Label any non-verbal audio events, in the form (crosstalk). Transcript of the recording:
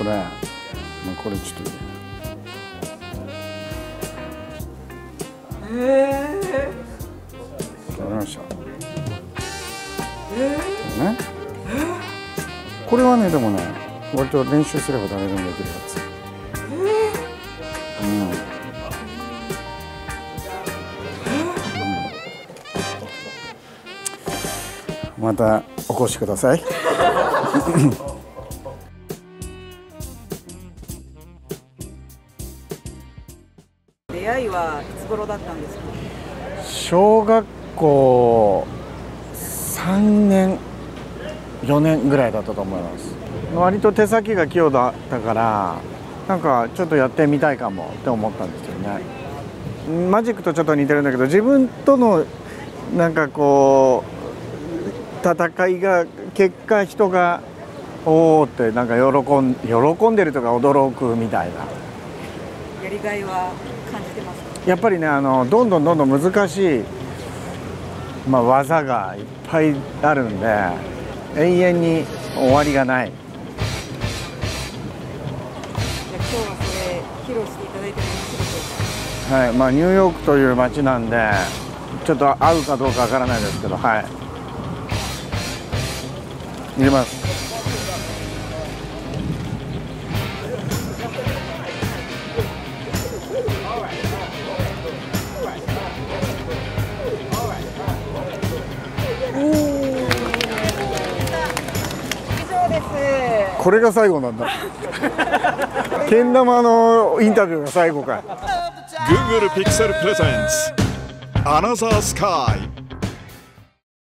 これ、まあ、これちょっと。えわかりました。ええね。これはねでもね割と練習すれば誰でもできるやつうん。うん。またお越しください (laughs) 出会いはいつ頃だったんですか？小学校3年4年ぐらいだったと思います。割と手先が器用だったからなんかちょっとやってみたいかもって思ったんですよね。マジックとちょっと似てるんだけど自分とのなんかこう戦いが結果人がおおってなんか喜ん喜んでるとか驚くみたいな。やりがいは感じてますか？やっぱりねあのどんどんどんどん難しい、まあ、技がいっぱいあるんで永遠に終わりがない。今日はそれ披露していただいてもよろしいでしょはいまあ、ニューヨークという街なんでちょっと合うかどうかわからないですけどはい。入れますこれが最後なんだけん玉のインタビューが最後かい Google Pixel Presents Another Sky